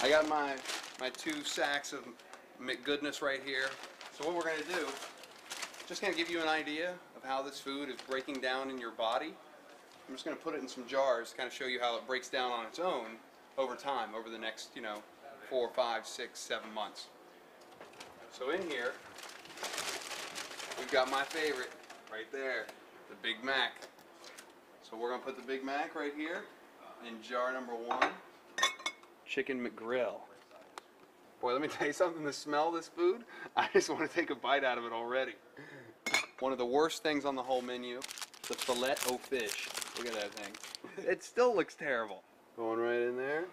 I got my my two sacks of McGoodness right here. So what we're going to do, just going to give you an idea of how this food is breaking down in your body. I'm just going to put it in some jars, to kind of show you how it breaks down on its own over time, over the next, you know, four, five, six, seven months. So in here, we've got my favorite right there, the Big Mac. So we're going to put the Big Mac right here in jar number one. Chicken McGrill. Boy, let me tell you something, the smell of this food, I just want to take a bite out of it already. One of the worst things on the whole menu, the filet o fish. Look at that thing. It still looks terrible. Going right in there.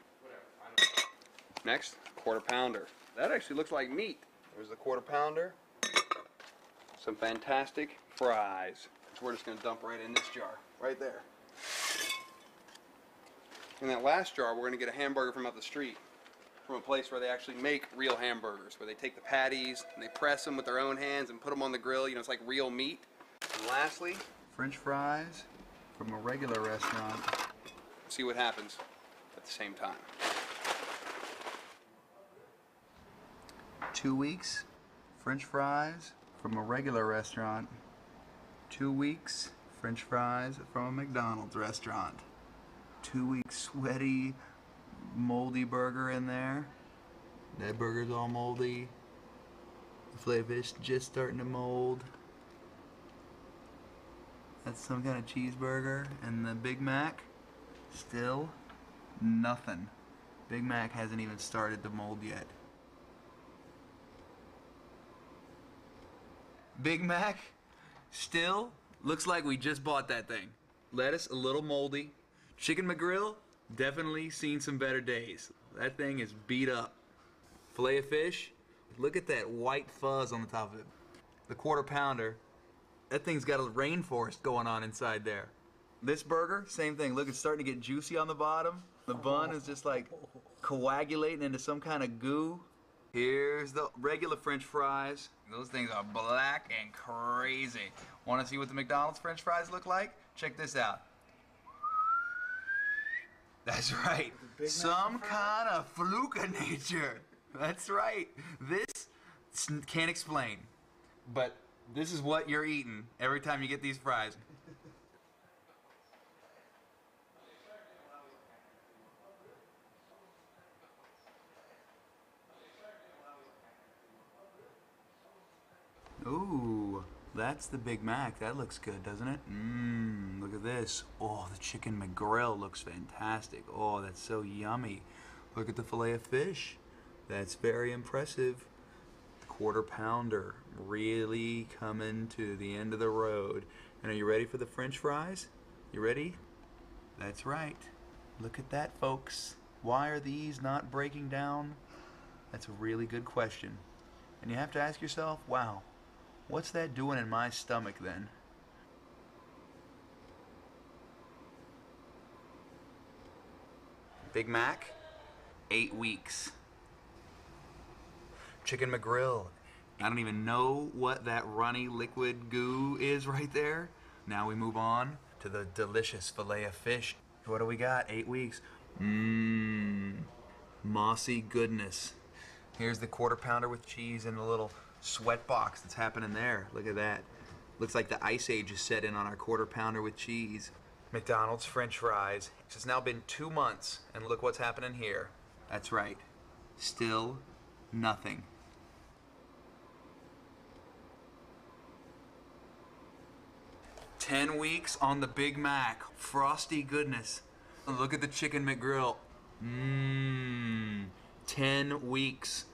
Next, quarter pounder. That actually looks like meat. There's the quarter pounder. Some fantastic fries. We're just going to dump right in this jar. Right there. In that last jar, we're going to get a hamburger from up the street. From a place where they actually make real hamburgers. Where they take the patties and they press them with their own hands and put them on the grill. You know, it's like real meat. And lastly, French fries from a regular restaurant. See what happens at the same time. Two weeks, French fries from a regular restaurant. Two weeks, French fries from a McDonald's restaurant. Two weeks sweaty, moldy burger in there. That burger's all moldy. The filet just starting to mold. That's some kind of cheeseburger. And the Big Mac, still nothing. Big Mac hasn't even started to mold yet. Big Mac, still looks like we just bought that thing. Lettuce, a little moldy. Chicken McGrill, definitely seen some better days. That thing is beat up. Filet of fish, look at that white fuzz on the top of it. The quarter pounder, that thing's got a rainforest going on inside there. This burger, same thing. Look, it's starting to get juicy on the bottom. The bun is just like coagulating into some kind of goo. Here's the regular french fries. Those things are black and crazy. Want to see what the McDonald's french fries look like? Check this out. That's right. Some kind of fluke of nature. That's right. This can't explain. But this is what you're eating every time you get these fries. Ooh, that's the Big Mac. That looks good, doesn't it? Mmm, look at this. Oh, the chicken McGrill looks fantastic. Oh, that's so yummy. Look at the filet of fish. That's very impressive quarter pounder really coming to the end of the road. And are you ready for the french fries? You ready? That's right. Look at that, folks. Why are these not breaking down? That's a really good question. And you have to ask yourself, wow, what's that doing in my stomach then? Big Mac, eight weeks. Chicken McGrill. I don't even know what that runny liquid goo is right there. Now we move on to the delicious filet of fish. What do we got? Eight weeks. Mmm. Mossy goodness. Here's the quarter pounder with cheese and a little sweat box that's happening there. Look at that. Looks like the ice age is set in on our quarter pounder with cheese. McDonald's french fries. It's now been two months, and look what's happening here. That's right. Still nothing. 10 weeks on the Big Mac. Frosty goodness. Look at the chicken McGrill. Mmm. 10 weeks.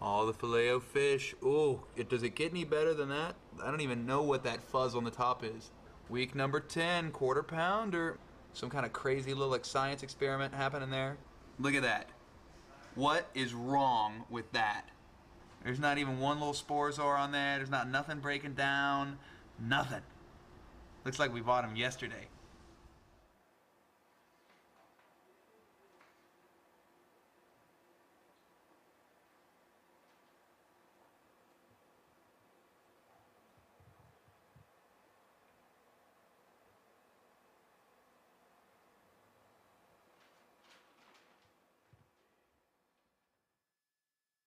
All the filet o fish. Oh, it, does it get any better than that? I don't even know what that fuzz on the top is. Week number 10, quarter pounder. Some kind of crazy little like science experiment happening there. Look at that. What is wrong with that? There's not even one little sporosaur on there. There's not nothing breaking down. Nothing. Looks like we bought them yesterday.